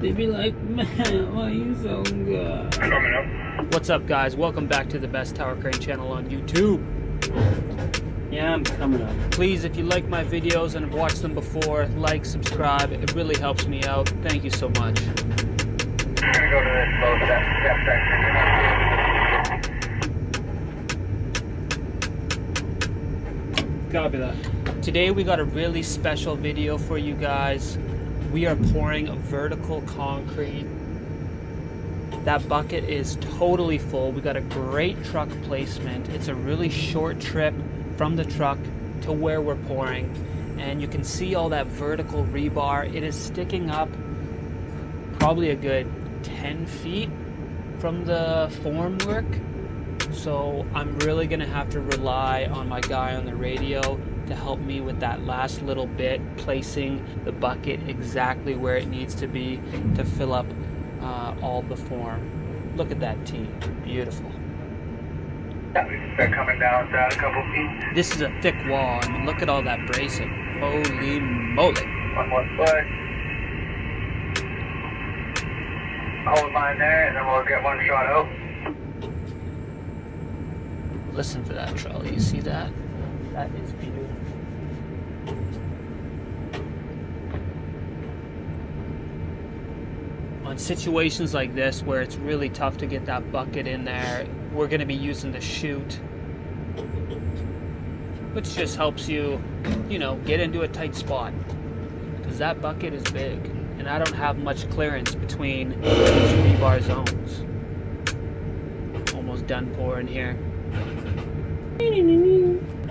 they'd be like, man, why you so good? Coming up. What's up, guys? Welcome back to the Best Tower Crane channel on YouTube. Yeah, I'm coming up. Please, if you like my videos and have watched them before, like, subscribe. It really helps me out. Thank you so much. I'm gonna go to this boat, that step section. You're not Copy that. Today we got a really special video for you guys. We are pouring a vertical concrete. That bucket is totally full. We got a great truck placement. It's a really short trip from the truck to where we're pouring. And you can see all that vertical rebar. It is sticking up probably a good 10 feet from the form work. So I'm really gonna have to rely on my guy on the radio to help me with that last little bit, placing the bucket exactly where it needs to be to fill up uh, all the form. Look at that team, beautiful. They're coming down, down a couple feet. This is a thick wall. I mean, look at all that bracing. Holy moly! One more foot. Hold mine there, and then we'll get one shot out. Listen for that trolley. You see that? That is beautiful. On situations like this where it's really tough to get that bucket in there, we're going to be using the chute, which just helps you, you know, get into a tight spot. Because that bucket is big, and I don't have much clearance between these rebar zones. Almost done pouring here.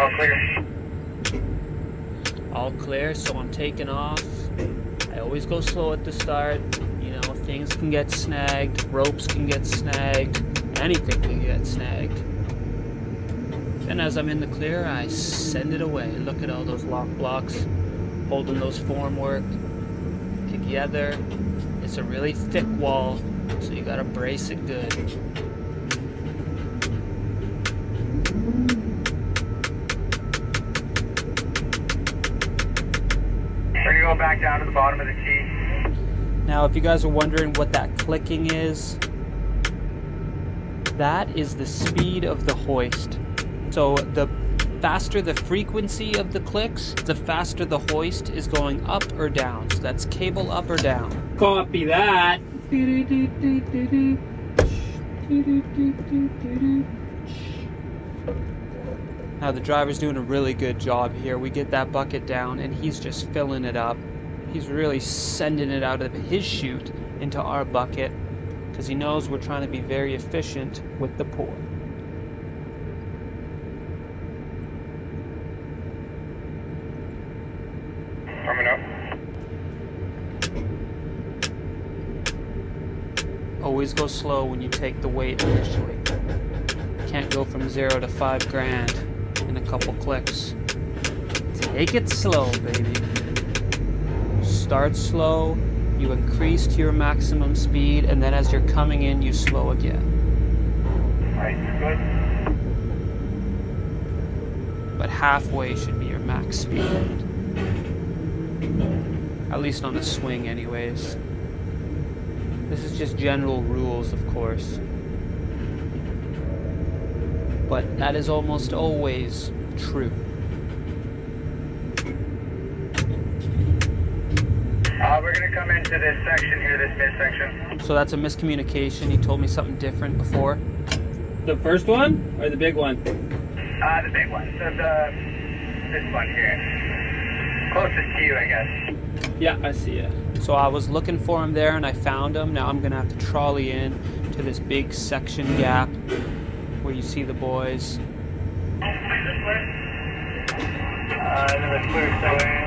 All clear. all clear, so I'm taking off. I always go slow at the start. Know, things can get snagged, ropes can get snagged, anything can get snagged. Then as I'm in the clear, I send it away. Look at all those lock blocks holding those form work together. It's a really thick wall, so you gotta brace it good. We're gonna go back down to the bottom of the T. Now, if you guys are wondering what that clicking is, that is the speed of the hoist. So the faster the frequency of the clicks, the faster the hoist is going up or down. So that's cable up or down. Copy that. Now the driver's doing a really good job here. We get that bucket down and he's just filling it up. He's really sending it out of his chute into our bucket because he knows we're trying to be very efficient with the pour. Coming up. Always go slow when you take the weight initially. Can't go from zero to five grand in a couple clicks. Take it slow, baby. Start slow, you increase to your maximum speed, and then as you're coming in, you slow again. Right, good. But halfway should be your max speed. At least on a swing, anyways. This is just general rules, of course. But that is almost always true. Uh, we're gonna come into this section here, this midsection. So that's a miscommunication. He told me something different before. The first one or the big one? Uh, the big one. So the, this one here. Closest to you, I guess. Yeah, I see it. So I was looking for him there and I found him. Now I'm gonna have to trolley in to this big section gap where you see the boys. Uh, the clear somewhere.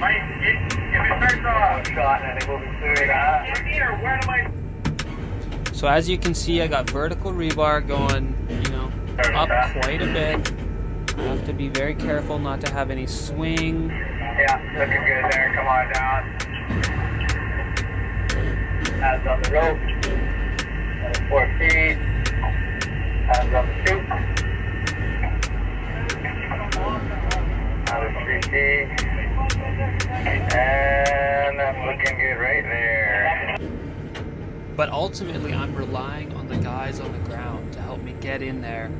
Mike, So as you can see, I got vertical rebar going, you know, up quite a bit. I have to be very careful not to have any swing. Yeah, looking good there. Come on down. Hands on the rope. Four feet. Hands on the chute. Another three feet. And that's looking good right there. But ultimately, I'm relying on the guys on the ground to help me get in there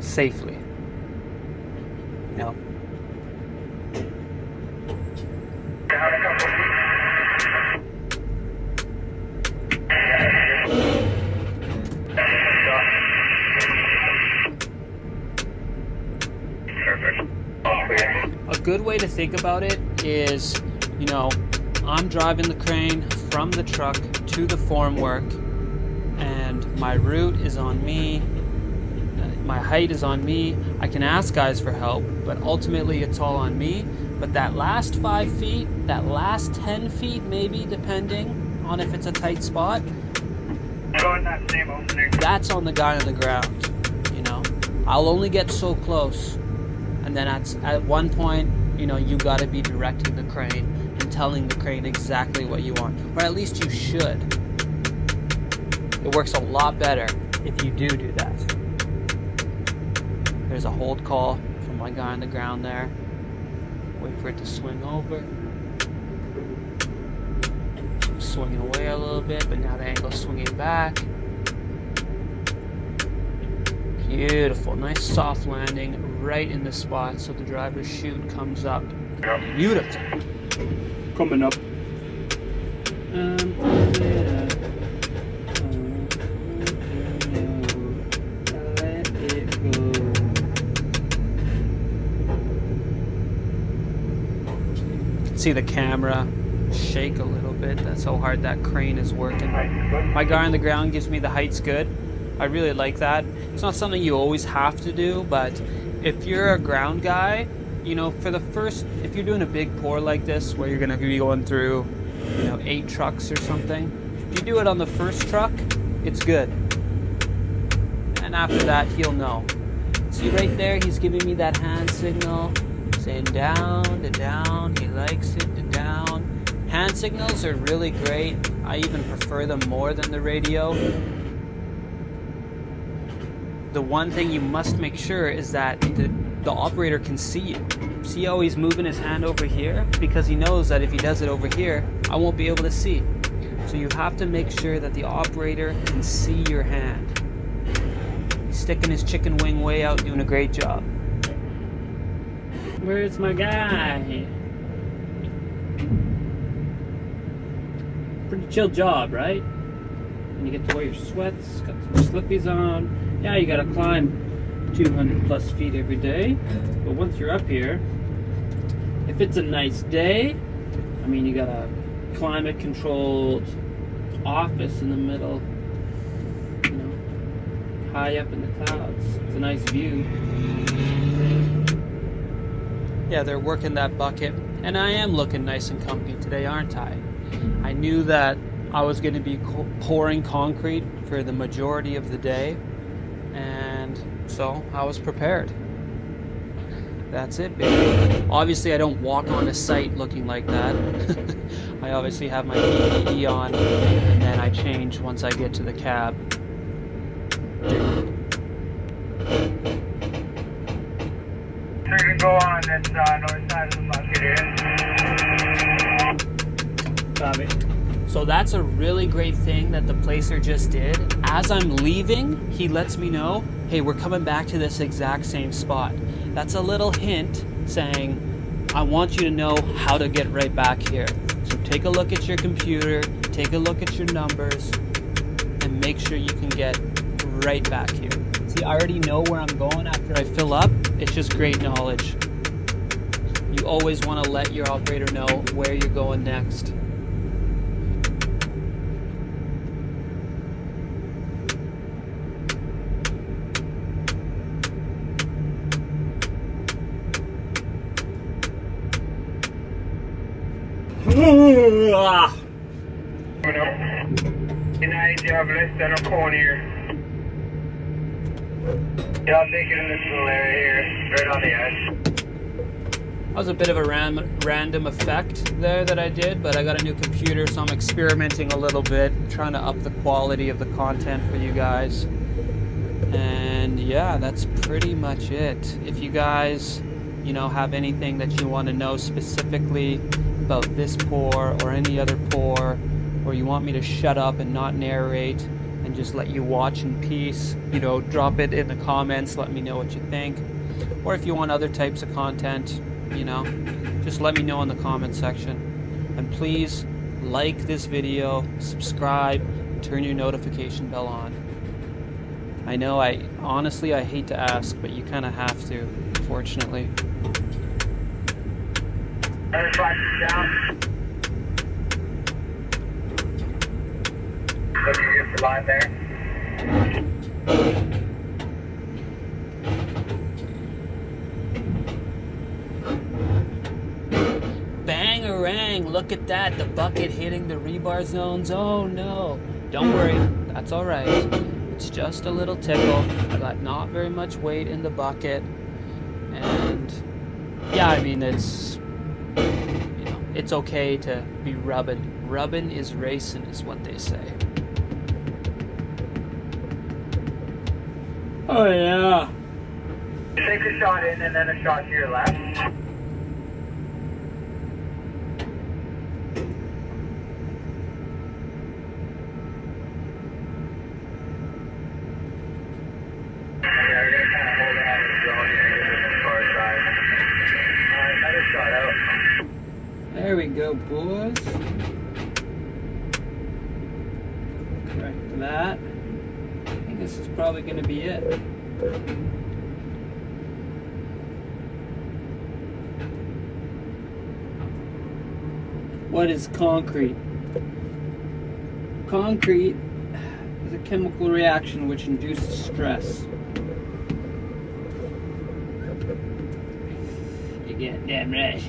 safely. You know? Perfect. Oh, All clear. A good way to think about it is, you know, I'm driving the crane from the truck to the formwork, and my route is on me. uh, My height is on me. I can ask guys for help, but ultimately it's all on me. But that last five feet, that last 10 feet, maybe, depending on if it's a tight spot, that's on the guy on the ground. You know, I'll only get so close, and then at at one point, you know, you got to be directing the crane and telling the crane exactly what you want, or at least you should. It works a lot better if you do do that. There's a hold call from my guy on the ground there. Wait for it to swing over. Swinging away a little bit, but now the angle's swinging back. Beautiful, nice soft landing right in the spot so the driver's chute comes up. Beautiful. Coming up. Um, yeah. Let it go. See the camera shake a little bit. That's how hard that crane is working. My guy on the ground gives me the heights good. I really like that. It's not something you always have to do, but if you're a ground guy, you know, for the first, if you're doing a big pour like this, where you're gonna be going through, you know, eight trucks or something, if you do it on the first truck, it's good. And after that, he'll know. See right there, he's giving me that hand signal, saying down to down. He likes it to down. Hand signals are really great. I even prefer them more than the radio. The one thing you must make sure is that the, the operator can see you. See how he's moving his hand over here? Because he knows that if he does it over here, I won't be able to see. So you have to make sure that the operator can see your hand. He's sticking his chicken wing way out, doing a great job. Where's my guy? Pretty chill job, right? And you get to wear your sweats, got some slippies on. Yeah, you gotta climb 200 plus feet every day. But once you're up here, if it's a nice day, I mean, you got a climate controlled office in the middle, you know, high up in the clouds. It's a nice view. Yeah, they're working that bucket. And I am looking nice and comfy today, aren't I? I knew that I was going to be co- pouring concrete for the majority of the day. And so I was prepared. That's it, baby. Obviously, I don't walk on a site looking like that. I obviously have my PPE on, and then I change once I get to the cab. So you can go on this uh, north side of the bucket here. Bobby. So that's a really great thing that the placer just did. As I'm leaving, he lets me know, hey, we're coming back to this exact same spot. That's a little hint saying, I want you to know how to get right back here. So take a look at your computer, take a look at your numbers, and make sure you can get right back here. See, I already know where I'm going after I fill up. It's just great knowledge. You always want to let your operator know where you're going next. Ah. Coming up. Tonight you have less than a here. Yeah, it in this little area here, right on the edge. That was a bit of a ran- random effect there that I did, but I got a new computer, so I'm experimenting a little bit, trying to up the quality of the content for you guys. And yeah, that's pretty much it. If you guys, you know, have anything that you want to know specifically about this pour or any other pour, or you want me to shut up and not narrate and just let you watch in peace, you know, drop it in the comments, let me know what you think. Or if you want other types of content, you know, just let me know in the comment section. And please like this video, subscribe, and turn your notification bell on. I know I honestly I hate to ask, but you kind of have to, fortunately. Bangarang, look at that, the bucket hitting the rebar zones. Oh no. Don't worry, that's alright. It's just a little tickle. I got not very much weight in the bucket. And yeah, I mean it's you know, it's okay to be rubbing. Rubbing is racing is what they say. Oh yeah. Take a shot in and then a shot to your left. Yeah, we're gonna kind of hold it out of the zone here as far as side. Alright, another shot out. There we go, boys. Correct that. This is probably going to be it. What is concrete? Concrete is a chemical reaction which induces stress. You get damn right.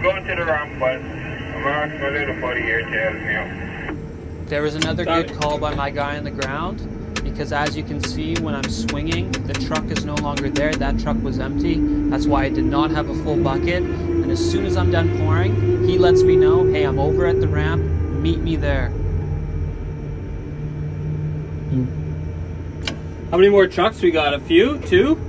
Going to the wrong button. I'm asking a little buddy here tells me. There was another Got good it. call by my guy on the ground because as you can see when I'm swinging the truck is no longer there that truck was empty that's why I did not have a full bucket and as soon as I'm done pouring he lets me know hey I'm over at the ramp meet me there hmm. How many more trucks we got? A few? Two? Two,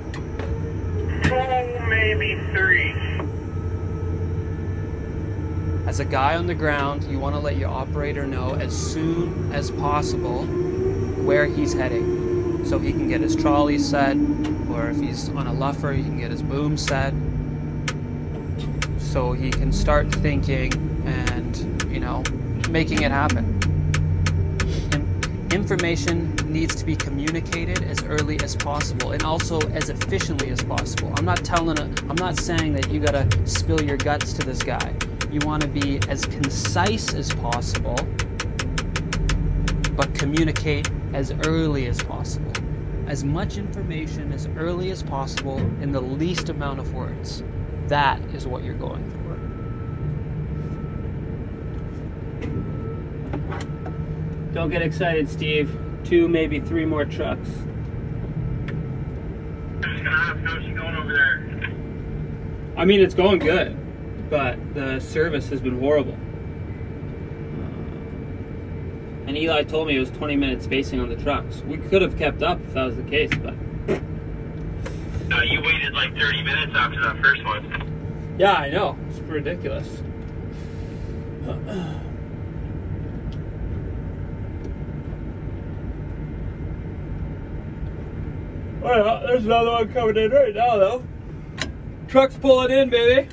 as a guy on the ground you want to let your operator know as soon as possible where he's heading. So he can get his trolley set or if he's on a luffer he can get his boom set. So he can start thinking and you know making it happen. In- information needs to be communicated as early as possible and also as efficiently as possible. I'm not telling a, i'm not saying that you gotta spill your guts to this guy you want to be as concise as possible but communicate as early as possible as much information as early as possible in the least amount of words that is what you're going for Don't get excited, Steve. Two, maybe three more trucks. I'm just gonna ask how's she going over there. I mean, it's going good, but the service has been horrible. Uh, And Eli told me it was 20 minute spacing on the trucks. We could have kept up if that was the case, but No, you waited like 30 minutes after that first one. yeah, I know. It's ridiculous. Oh yeah, there's another one coming in right now, though. Truck's pulling in, baby.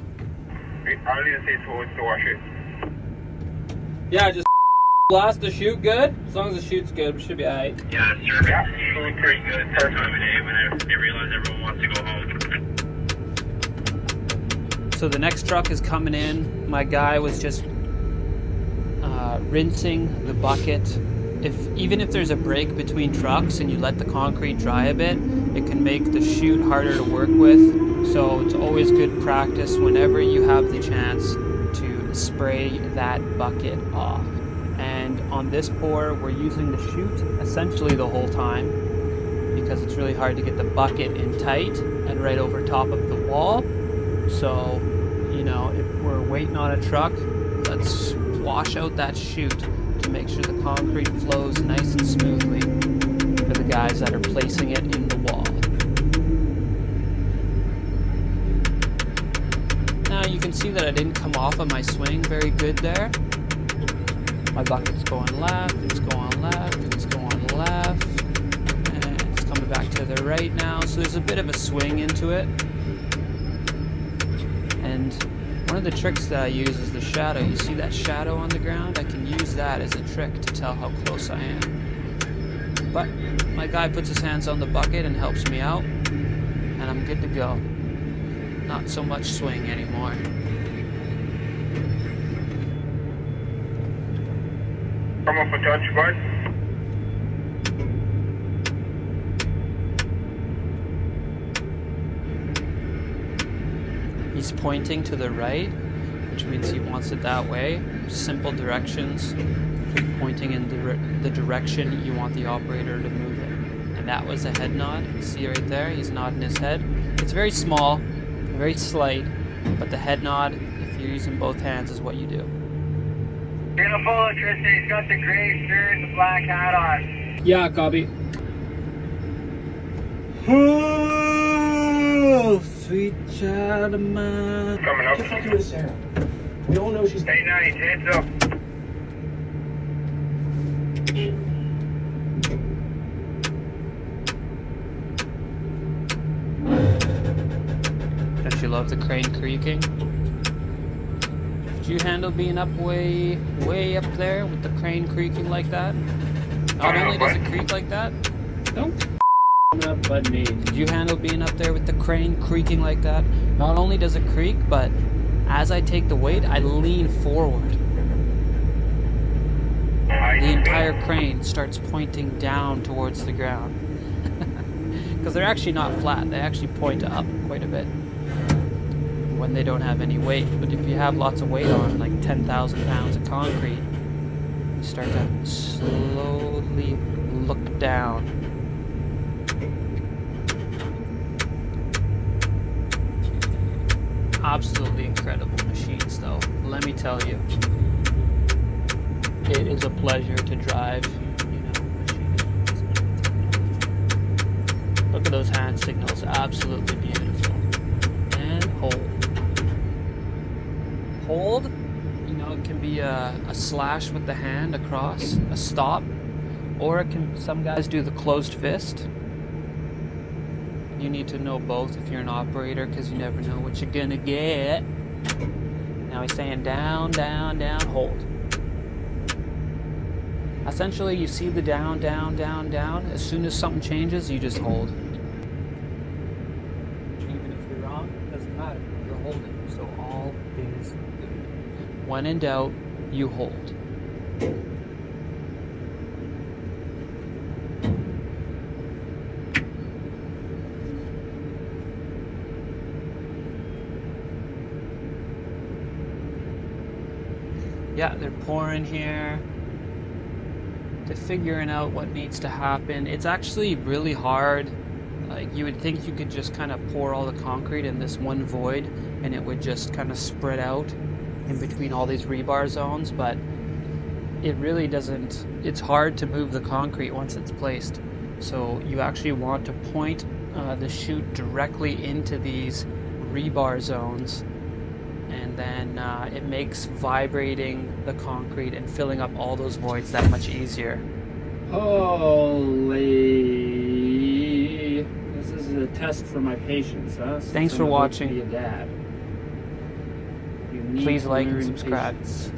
I was gonna say towards to wash it. Yeah, just blast the chute good. As long as the chute's good, we should be alright. Yeah, service is usually pretty good this time of day when they realize everyone wants to go home. So the next truck is coming in. My guy was just uh, rinsing the bucket. If even if there's a break between trucks and you let the concrete dry a bit, it can make the chute harder to work with. So it's always good practice whenever you have the chance to spray that bucket off. And on this pour, we're using the chute essentially the whole time because it's really hard to get the bucket in tight and right over top of the wall. So, you know, if we're waiting on a truck, let's wash out that chute to make sure the concrete flows nice and smoothly for the guys that are placing it in the wall. Now you can see that I didn't come off of my swing very good there. My bucket's going left, it's going left, it's going left, and it's coming back to the right now. So there's a bit of a swing into it. And one of the tricks that I use is the shadow. You see that shadow on the ground? I can use that as a trick to tell how close I am. But my guy puts his hands on the bucket and helps me out, and I'm good to go. Not so much swing anymore. Come up a touch, bud. He's pointing to the right, which means he wants it that way. Simple directions, pointing in the, the direction you want the operator to move it. And that was a head nod. See right there? He's nodding his head. It's very small, very slight, but the head nod, if you're using both hands, is what you do. Beautiful electricity. He's got the gray shirt and the black hat on. Yeah, copy. Oh, sweet child of mine. Coming up. Just like to Sarah. We all know she's Stay nice. Heads up. Don't you love the crane creaking? Did you handle being up way, way up there with the crane creaking like that? Not only does it creak like that, Don't up, but me. did you handle being up there with the crane creaking like that? Not only does it creak, but as I take the weight, I lean forward. The entire crane starts pointing down towards the ground. Because they're actually not flat, they actually point up quite a bit when they don't have any weight. But if you have lots of weight on, like 10,000 pounds of concrete, you start to slowly look down. Absolutely incredible machines, though. Let me tell you it is a pleasure to drive. You know. Look at those hand signals, absolutely beautiful. And hold. Hold, you know, it can be a, a slash with the hand across, a stop, or it can. Some guys do the closed fist. You need to know both if you're an operator, because you never know what you're gonna get. Now he's saying down, down, down, hold. Essentially, you see the down, down, down, down. As soon as something changes, you just hold. Even if you're wrong, it doesn't matter. You're holding. So all is good. When in doubt, you hold. Yeah, they're pouring here to figuring out what needs to happen. It's actually really hard. Like you would think you could just kind of pour all the concrete in this one void and it would just kind of spread out in between all these rebar zones, but it really doesn't. It's hard to move the concrete once it's placed. So you actually want to point uh, the chute directly into these rebar zones and then uh, it makes vibrating the concrete and filling up all those voids that much easier. Holy. This is a test for my patience, huh? Since Thanks for watching. Be a dad. You need Please like and subscribe. patience.